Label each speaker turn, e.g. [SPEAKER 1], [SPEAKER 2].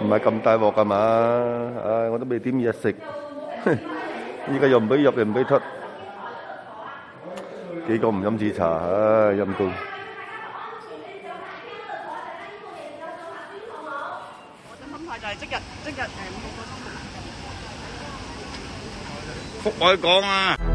[SPEAKER 1] 唔系咁大镬噶嘛。唉我都未点嘢食。依家又唔俾入又唔俾出。几个唔饮紫茶唉阴公
[SPEAKER 2] 我嘅心就即日即日
[SPEAKER 3] 福海港啊。